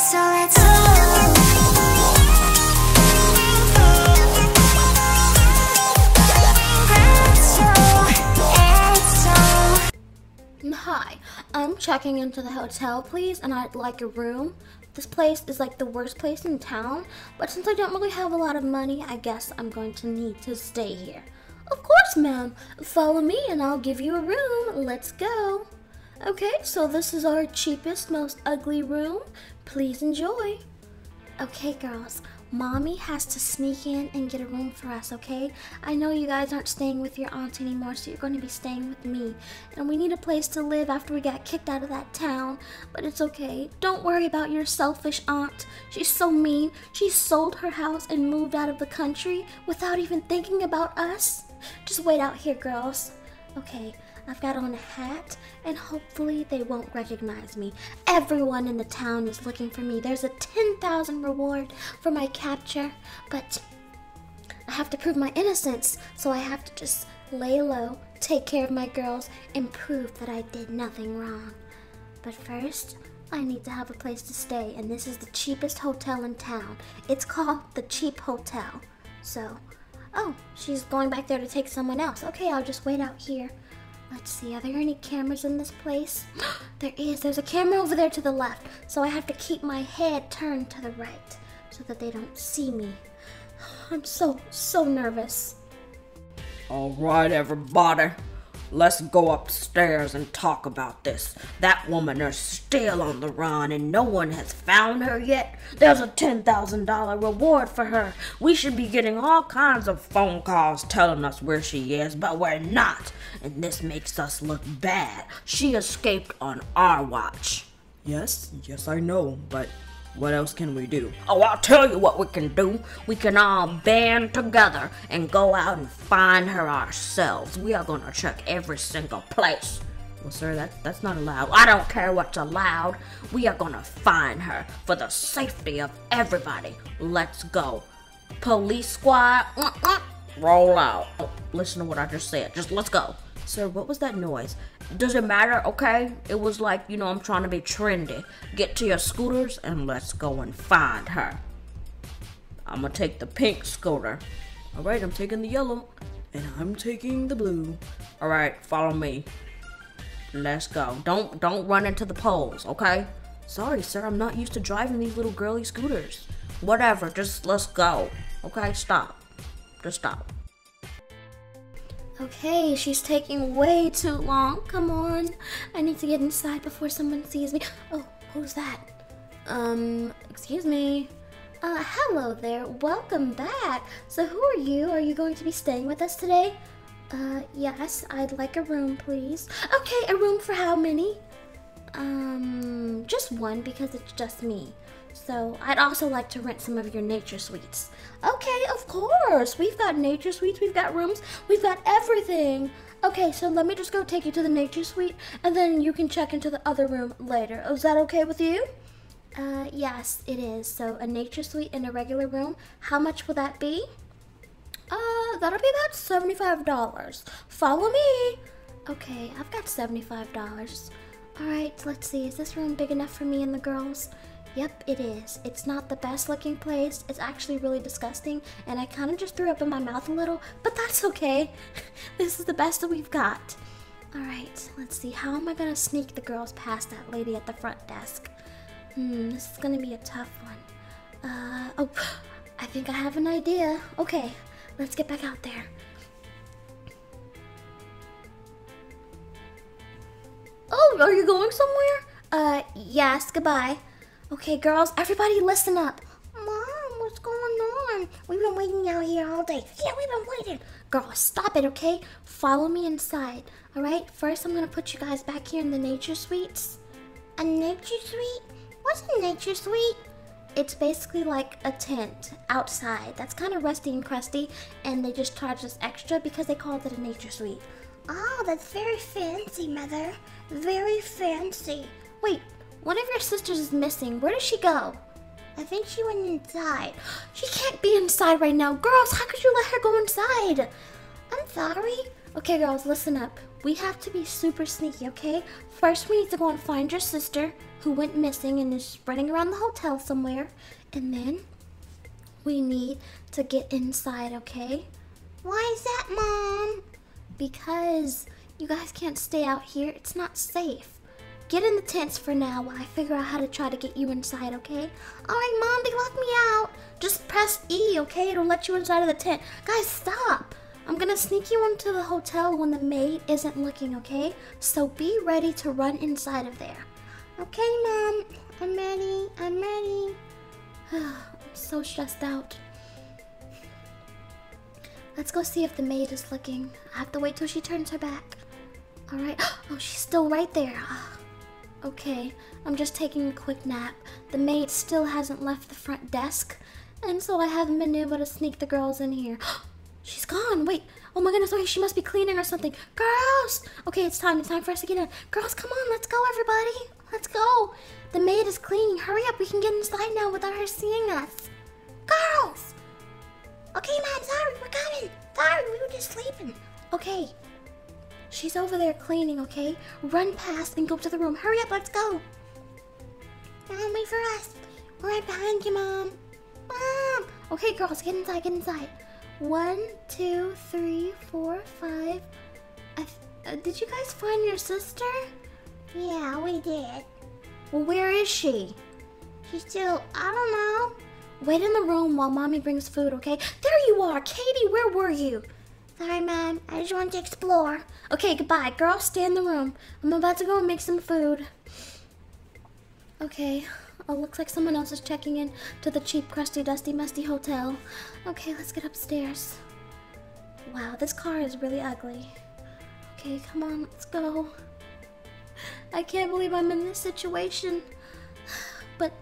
So. Hi, I'm checking into the hotel, please, and I'd like a room. This place is like the worst place in town, but since I don't really have a lot of money, I guess I'm going to need to stay here. Of course, ma'am. Follow me and I'll give you a room. Let's go. Okay, so this is our cheapest, most ugly room. Please enjoy. Okay, girls, mommy has to sneak in and get a room for us, okay? I know you guys aren't staying with your aunt anymore, so you're going to be staying with me. And we need a place to live after we got kicked out of that town. But it's okay. Don't worry about your selfish aunt. She's so mean. She sold her house and moved out of the country without even thinking about us. Just wait out here, girls. Okay, I've got on a hat, and hopefully they won't recognize me. Everyone in the town is looking for me. There's a 10,000 reward for my capture, but I have to prove my innocence, so I have to just lay low, take care of my girls, and prove that I did nothing wrong. But first, I need to have a place to stay, and this is the cheapest hotel in town. It's called the Cheap Hotel. So, oh, she's going back there to take someone else. Okay, I'll just wait out here. Let's see, are there any cameras in this place? there is. There's a camera over there to the left, so I have to keep my head turned to the right so that they don't see me. I'm so, so nervous. All right, everybody. Let's go upstairs and talk about this. That woman is still on the run and no one has found her yet. There's a $10,000 reward for her. We should be getting all kinds of phone calls telling us where she is, but we're not. And this makes us look bad. She escaped on our watch. Yes, yes, I know, but what else can we do? Oh, I'll tell you what we can do. We can all band together and go out and find her ourselves. We are gonna check every single place. Well, sir, that, that's not allowed. I don't care what's allowed. We are gonna find her for the safety of everybody. Let's go. Police squad, roll out. Oh, listen to what I just said. Just let's go. Sir, what was that noise? Doesn't matter, okay? It was like, you know, I'm trying to be trendy. Get to your scooters and let's go and find her. I'm gonna take the pink scooter. All right, I'm taking the yellow, and I'm taking the blue. All right, follow me. Let's go. Don't don't run into the poles, okay? Sorry, sir, I'm not used to driving these little girly scooters. Whatever, just let's go. Okay, stop. Just stop. Okay, she's taking way too long. Come on. I need to get inside before someone sees me. Oh, who's that? Um, excuse me. Uh, hello there. Welcome back. So who are you? Are you going to be staying with us today? Uh, yes, I'd like a room, please. Okay, a room for how many? Um, just one because it's just me. So I'd also like to rent some of your nature suites. Okay, of course. We've got nature suites, we've got rooms, we've got everything. Okay, so let me just go take you to the nature suite and then you can check into the other room later. Is that okay with you? Uh, yes, it is. So a nature suite in a regular room. How much will that be? Uh, that'll be about $75. Follow me. Okay, I've got $75. Alright, let's see. Is this room big enough for me and the girls? Yep, it is. It's not the best looking place. It's actually really disgusting, and I kind of just threw up in my mouth a little, but that's okay. this is the best that we've got. Alright, let's see. How am I gonna sneak the girls past that lady at the front desk? Hmm, this is gonna be a tough one. Uh, oh, I think I have an idea. Okay, let's get back out there. Are you going somewhere? Uh, yes, goodbye. Okay, girls, everybody listen up. Mom, what's going on? We've been waiting out here all day. Yeah, we've been waiting. Girls, stop it, okay? Follow me inside, all right? First, I'm gonna put you guys back here in the nature suites. A nature suite? What's a nature suite? It's basically like a tent outside. That's kind of rusty and crusty, and they just charge us extra because they called it a nature suite. Oh, that's very fancy, Mother. Very fancy. Wait, one of your sisters is missing. Where did she go? I think she went inside. She can't be inside right now. Girls, how could you let her go inside? I'm sorry. Okay, girls, listen up. we have to be super sneaky, okay? First, we need to go and find your sister who went missing and is spreading around the hotel somewhere. And then we need to get inside, okay? Why is that, Mom? Because you guys can't stay out here. It's not safe. Get in the tents for now while I figure out how to try to get you inside, okay? Alright, Mom, they locked me out. Just press E, okay? It'll let you inside of the tent. Guys, stop. I'm gonna sneak you into the hotel when the maid isn't looking, okay? So be ready to run inside of there. Okay, Mom. I'm ready. I'm ready. I'm so stressed out. Let's go see if the maid is looking. I have to wait till she turns her back. Alright. Oh, she's still right there. Okay, I'm just taking a quick nap. The maid still hasn't left the front desk, and so I haven't been able to sneak the girls in here. She's gone. Wait. Oh my goodness. Okay, she must be cleaning or something. Girls. Okay, it's time. It's time for us to get in. Girls, come on. Let's go, everybody. Let's go. The maid is cleaning. Hurry up. We can get inside now without her seeing us. Girls. Okay, Mom. Sorry, we're coming. Sorry, we were just sleeping. Okay. She's over there cleaning. Okay. Run past and go to the room. Hurry up. Let's go. Mom, wait for us. We're right behind you, Mom. Mom. Okay, girls, get inside. Get inside. One, two, three, four, five. I th- uh, did you guys find your sister? Yeah, we did. Well, where is she? She's still, I don't know. Wait in the room while mommy brings food, okay? There you are, Katie. Where were you? Sorry, mom. I just wanted to explore. Okay, goodbye. Girl, stay in the room. I'm about to go and make some food. Okay. Oh, looks like someone else is checking in to the cheap, crusty, dusty, musty hotel. Okay, let's get upstairs. Wow, this car is really ugly. Okay, come on, let's go. I can't believe I'm in this situation. But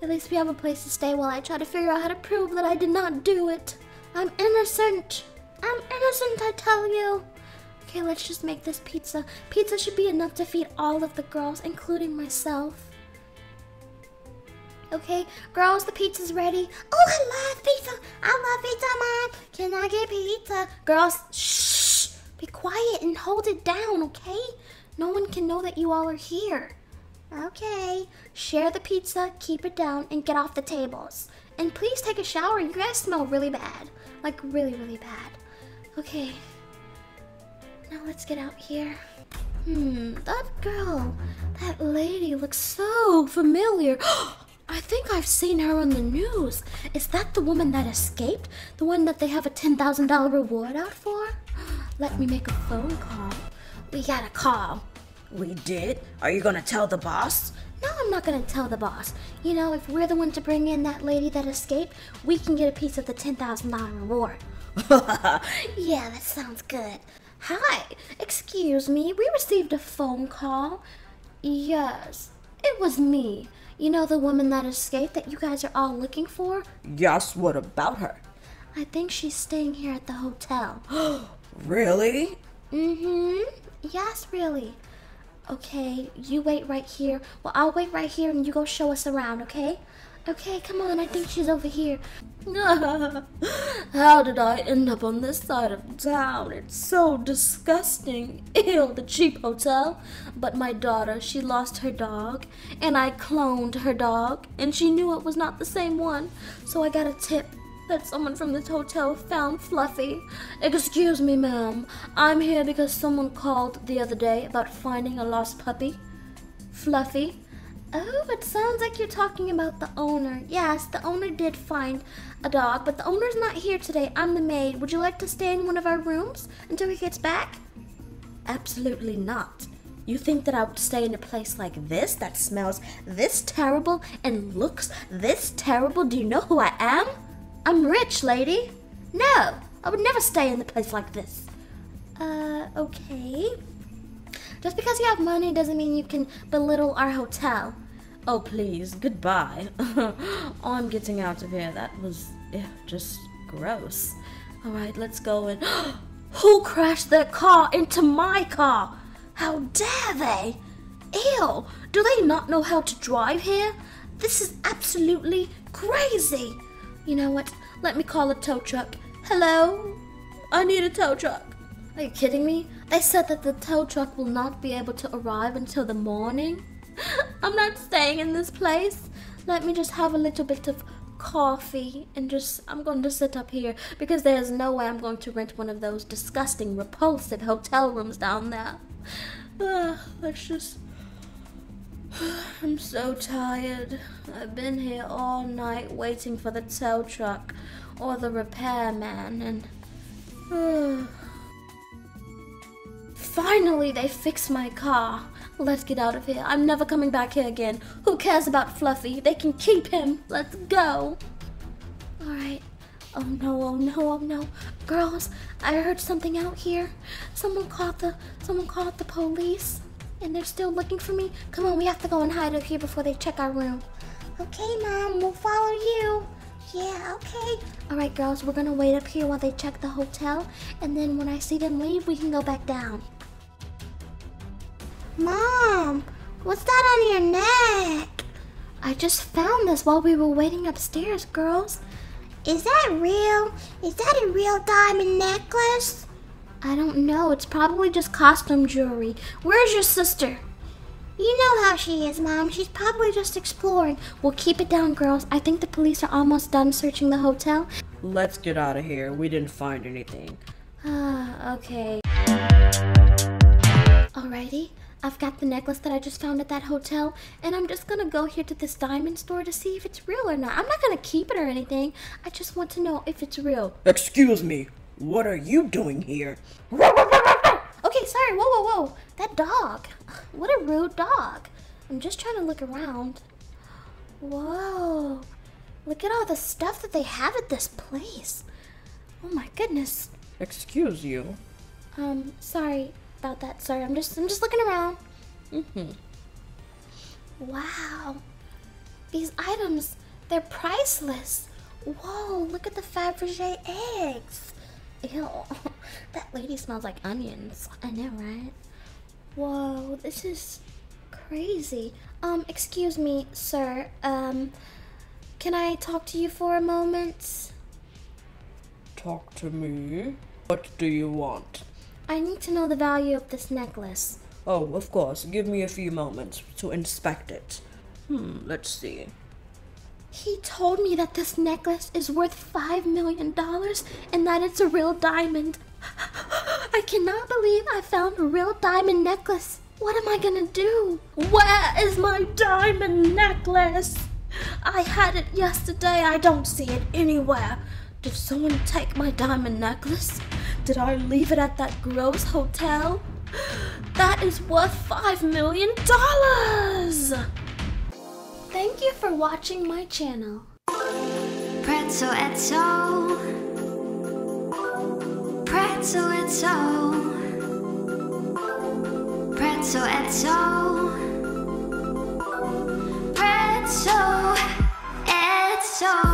at least we have a place to stay while I try to figure out how to prove that I did not do it. I'm innocent. I'm innocent, I tell you. Okay, let's just make this pizza. Pizza should be enough to feed all of the girls, including myself. Okay, girls, the pizza's ready. Oh, I love pizza. I love pizza, Mom. Can I get pizza? Girls, shh. Be quiet and hold it down, okay? No one can know that you all are here. Okay. Share the pizza, keep it down, and get off the tables. And please take a shower. You guys smell really bad. Like, really, really bad. Okay. Now let's get out here. Hmm, that girl, that lady looks so familiar. I think I've seen her on the news. Is that the woman that escaped? The one that they have a $10,000 reward out for? Let me make a phone call. We got a call. We did? Are you gonna tell the boss? No, I'm not gonna tell the boss. You know, if we're the one to bring in that lady that escaped, we can get a piece of the $10,000 reward. Yeah, that sounds good. Hi, excuse me, we received a phone call. Yes, it was me. You know the woman that escaped that you guys are all looking for? yes, what about her? I think she's staying here at the hotel. Really? Mm-hmm. Yes, really. Okay, you wait right here. Well, I'll wait right here and you go show us around, okay? Okay, come on, I think she's over here. How did I end up on this side of town? It's so disgusting. Ew, the cheap hotel. But my daughter, she lost her dog, and I cloned her dog, and she knew it was not the same one. So I got a tip that someone from this hotel found Fluffy. Excuse me, ma'am. I'm here because someone called the other day about finding a lost puppy. Fluffy. Oh, it sounds like you're talking about the owner. Yes, the owner did find a dog, but the owner's not here today. I'm the maid. Would you like to stay in one of our rooms until he gets back? Absolutely not. You think that I would stay in a place like this that smells this terrible and looks this terrible? Do you know who I am? I'm rich, lady. No, I would never stay in a place like this. Uh, okay. Just because you have money doesn't mean you can belittle our hotel. Oh, please, goodbye. I'm getting out of here. That was yeah, just gross. All right, let's go and. Who crashed their car into my car? How dare they? Ew, do they not know how to drive here? This is absolutely crazy. You know what? Let me call a tow truck. Hello? I need a tow truck. Are you kidding me? They said that the tow truck will not be able to arrive until the morning. I'm not staying in this place. Let me just have a little bit of coffee and just I'm going to sit up here because there's no way I'm going to rent one of those disgusting, repulsive hotel rooms down there. Ugh, let's just I'm so tired. I've been here all night waiting for the tow truck or the repairman and. Finally, they fixed my car. Let's get out of here. I'm never coming back here again. Who cares about Fluffy? They can keep him. Let's go. All right. Oh no, oh no, oh no. Girls, I heard something out here. Someone called the someone called the police and they're still looking for me. Come on, we have to go and hide up here before they check our room. Okay, Mom, we'll follow you. Yeah, okay. All right, girls, we're gonna wait up here while they check the hotel, and then when I see them leave, we can go back down. Mom, what's that on your neck? I just found this while we were waiting upstairs, girls. Is that real? Is that a real diamond necklace? I don't know. It's probably just costume jewelry. Where's your sister? You know how she is, Mom. She's probably just exploring. Well, keep it down, girls. I think the police are almost done searching the hotel. Let's get out of here. We didn't find anything. Ah, okay. Alrighty. I've got the necklace that I just found at that hotel, and I'm just gonna go here to this diamond store to see if it's real or not. I'm not gonna keep it or anything. I just want to know if it's real. Excuse me. What are you doing here? Okay, sorry. Whoa, whoa, whoa. That dog. What a rude dog. I'm just trying to look around. Whoa. Look at all the stuff that they have at this place. Oh my goodness. Excuse you. Um, sorry about that, sir. I'm just I'm just looking around. Mm-hmm. Wow. These items, they're priceless. Whoa, look at the Fabergé eggs. Ew, that lady smells like onions. I know, right? Whoa, this is crazy. Um, excuse me, sir. Um, can I talk to you for a moment? Talk to me. What do you want? I need to know the value of this necklace. Oh, of course. Give me a few moments to inspect it. Hmm, let's see. He told me that this necklace is worth five million dollars and that it's a real diamond. I cannot believe I found a real diamond necklace. What am I gonna do? Where is my diamond necklace? I had it yesterday. I don't see it anywhere. Did someone take my diamond necklace? Did I leave it at that gross Hotel? That is worth five million dollars! Thank you for watching my channel. Pretzel and so. Pretzel and so. Pretzel and so. Pretzel and so.